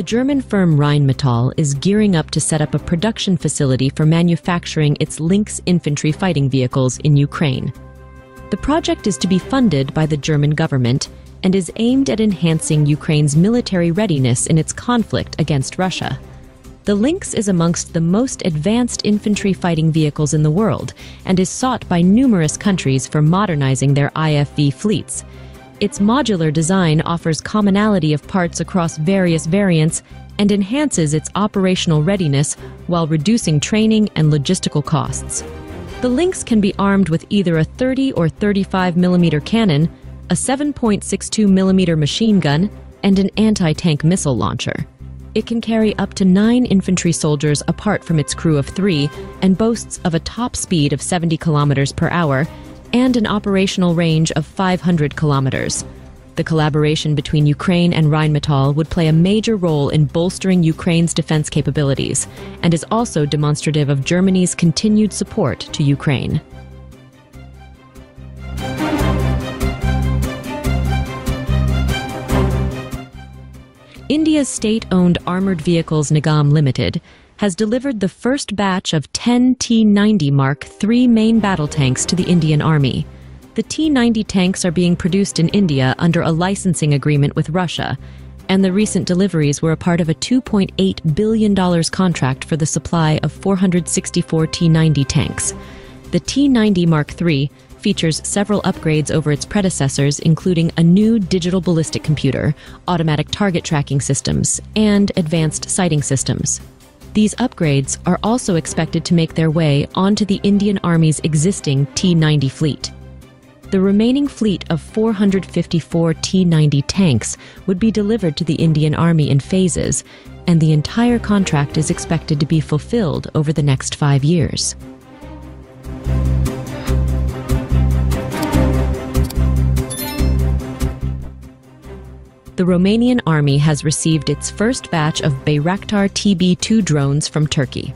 The German firm Rheinmetall is gearing up to set up a production facility for manufacturing its Lynx infantry fighting vehicles in Ukraine. The project is to be funded by the German government and is aimed at enhancing Ukraine's military readiness in its conflict against Russia. The Lynx is amongst the most advanced infantry fighting vehicles in the world and is sought by numerous countries for modernizing their IFV fleets. Its modular design offers commonality of parts across various variants and enhances its operational readiness while reducing training and logistical costs. The Lynx can be armed with either a 30 or 35 millimeter cannon, a 7.62 millimeter machine gun, and an anti-tank missile launcher. It can carry up to nine infantry soldiers apart from its crew of three and boasts of a top speed of 70 kilometers per hour and an operational range of 500 kilometers. The collaboration between Ukraine and Rheinmetall would play a major role in bolstering Ukraine's defense capabilities and is also demonstrative of Germany's continued support to Ukraine. India's state-owned Armoured Vehicles Nigam Limited has delivered the first batch of 10 T-90 Mark III main battle tanks to the Indian Army. The T-90 tanks are being produced in India under a licensing agreement with Russia, and the recent deliveries were a part of a $2.8 billion contract for the supply of 464 T-90 tanks. The T-90 Mark III features several upgrades over its predecessors, including a new digital ballistic computer, automatic target tracking systems, and advanced sighting systems. These upgrades are also expected to make their way onto the Indian Army's existing T 90 fleet. The remaining fleet of 454 T 90 tanks would be delivered to the Indian Army in phases, and the entire contract is expected to be fulfilled over the next five years. The Romanian army has received its first batch of Bayraktar TB2 drones from Turkey.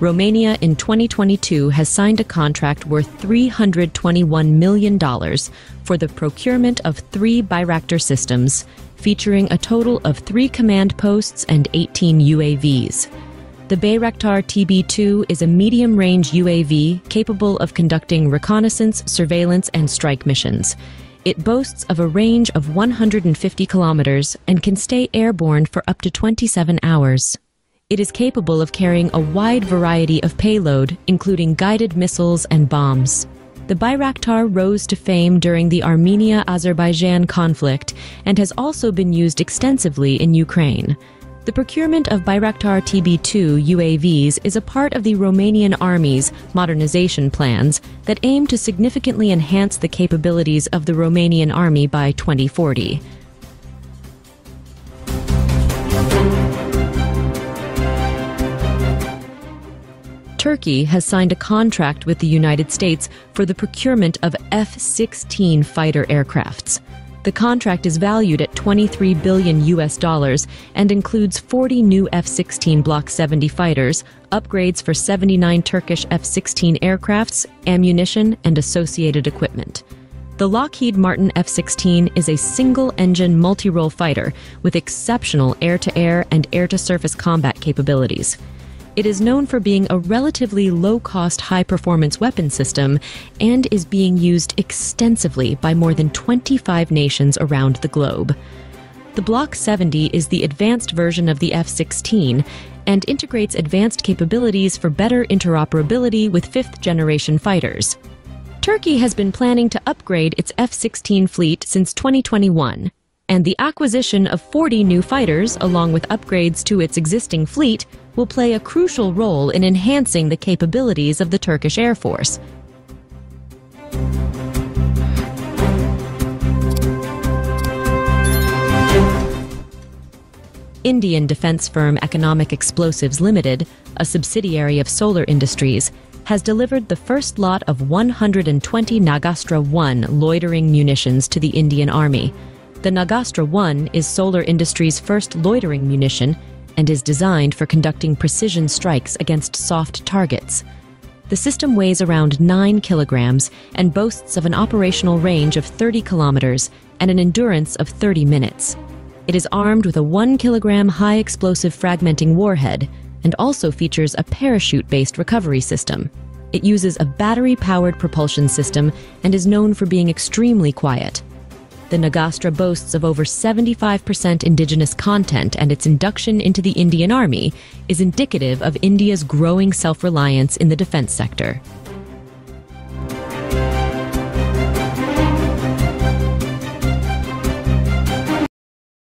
Romania in 2022 has signed a contract worth $321 million for the procurement of three Bayraktar systems, featuring a total of three command posts and 18 UAVs. The Bayraktar TB2 is a medium range UAV capable of conducting reconnaissance, surveillance, and strike missions. It boasts of a range of 150 kilometers and can stay airborne for up to 27 hours. It is capable of carrying a wide variety of payload, including guided missiles and bombs. The Bayraktar rose to fame during the Armenia-Azerbaijan conflict and has also been used extensively in Ukraine. The procurement of Bayraktar TB2 UAVs is a part of the Romanian Army's modernization plans that aim to significantly enhance the capabilities of the Romanian Army by 2040. Turkey has signed a contract with the United States for the procurement of F 16 fighter aircrafts. The contract is valued at 23 billion US dollars and includes 40 new F-16 Block 70 fighters, upgrades for 79 Turkish F-16 aircrafts, ammunition, and associated equipment. The Lockheed Martin F-16 is a single-engine multi-role fighter with exceptional air-to-air and air-to-surface combat capabilities. It is known for being a relatively low-cost, high-performance weapon system and is being used extensively by more than 25 nations around the globe. The Block 70 is the advanced version of the F-16 and integrates advanced capabilities for better interoperability with fifth-generation fighters. Turkey has been planning to upgrade its F-16 fleet since 2021 and the acquisition of 40 new fighters, along with upgrades to its existing fleet, will play a crucial role in enhancing the capabilities of the Turkish Air Force. Indian defense firm Economic Explosives Limited, a subsidiary of Solar Industries, has delivered the first lot of 120 Nagastra 1 loitering munitions to the Indian Army. The Nagastra 1 is Solar Industries' first loitering munition and is designed for conducting precision strikes against soft targets. The system weighs around 9 kilograms and boasts of an operational range of 30 kilometers and an endurance of 30 minutes. It is armed with a 1 kilogram high explosive fragmenting warhead and also features a parachute based recovery system. It uses a battery powered propulsion system and is known for being extremely quiet. The Nagastra boasts of over 75% indigenous content, and its induction into the Indian Army is indicative of India's growing self reliance in the defense sector.